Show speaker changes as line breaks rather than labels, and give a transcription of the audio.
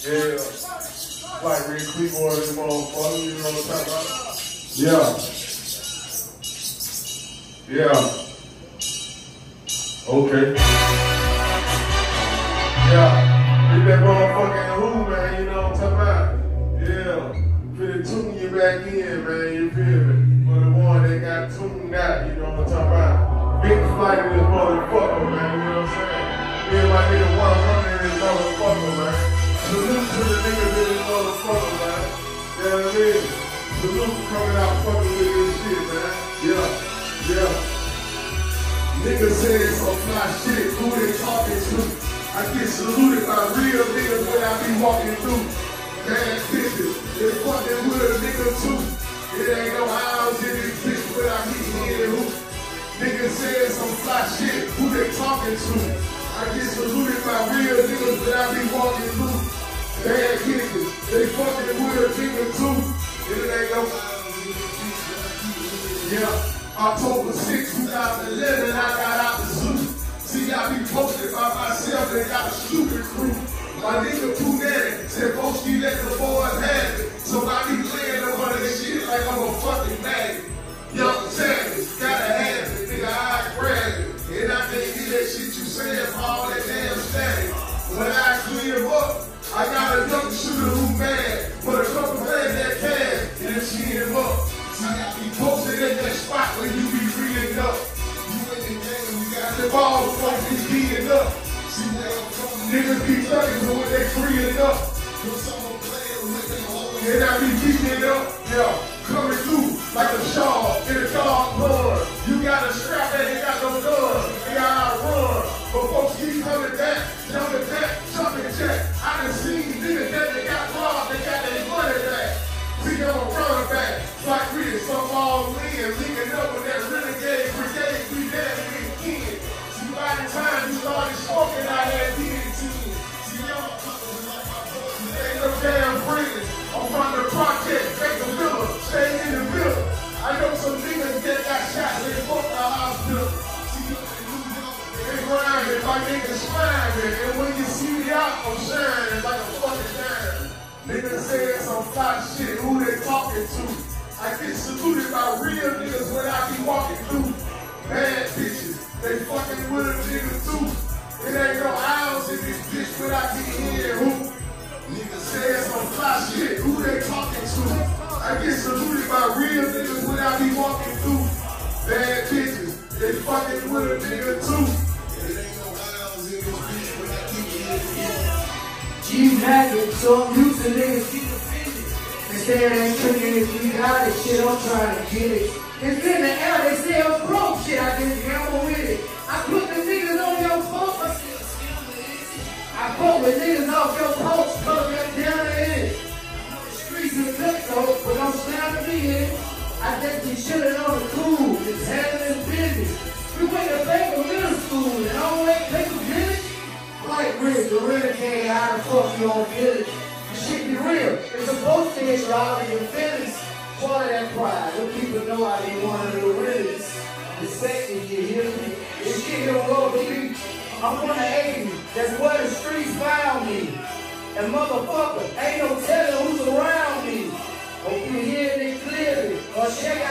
Yeah. Like Rick Cleveland, this motherfucker, you know what I'm talking about? Yeah. Yeah. Okay. Yeah. Get that motherfucking who, man, you know what I'm talking about? Yeah. Finna tune you back in, man, you feel me? Saluted by real niggas when I be walking through. Bad bitches, they fucking with a nigga too. It ain't no house in this bitch without me hearing who. Niggas saying some fly shit, who they talking to? I get saluted by real niggas that I be walking through. Bad bitches, they fucking with a nigga too. It ain't no yeah. October 6, 2011, I got out the suit. See, I be posted by myself and got a stupid crew. My nigga Daddy said, Boski, let the boys have it. So I be playing over this shit like I'm a fucking maggot. Young savage, gotta have it, nigga, I grab it. And I can't hear that shit you saying for all that damn static. When I clear up, I got a young shooter who mad, but a couple fans that can, and she him up. I be posted at that spot where you be reading up. You in the game, you got the ball, folks niggas be thugging, but when they up, with them hoes. And I be beating it up, yeah, coming through like a shawl in a dog blood. You got a strap that ain't got no gun, got I run. But folks keep coming back, jumping back, jumping jack. I done seen niggas that they got robbed, they got their money back. See, I'm a running back, like we is some all in, linking up with that renegade brigade, we dead we in. See, by the time you started smoking, I had I'm shining like a fucking diamond. Niggas saying some fly shit, who they talking to? I get saluted by
G-Magic, so I'm used to niggas keep offended. They say it ain't tricking if we got it, shit, I'm trying to get it. It's in the air, they say I'm broke, shit, I just gamble with it. I put the niggas on your phone, I. I fuck with niggas off your post, cause them down to it. The streets is lit though, but I'm slamming me in. Like Rick, the renegade, how the fuck you on village? The shit be real. It's supposed to get you out of your feelings. Part of that pride. Let people know I ain't one of the realest. Respected, you hear me? This shit don't go deep. I'm from the 80s. That's where the streets found me. And motherfucker, ain't no telling who's around me. Hope you hear it clearly. Or check